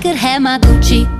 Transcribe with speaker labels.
Speaker 1: could have my Gucci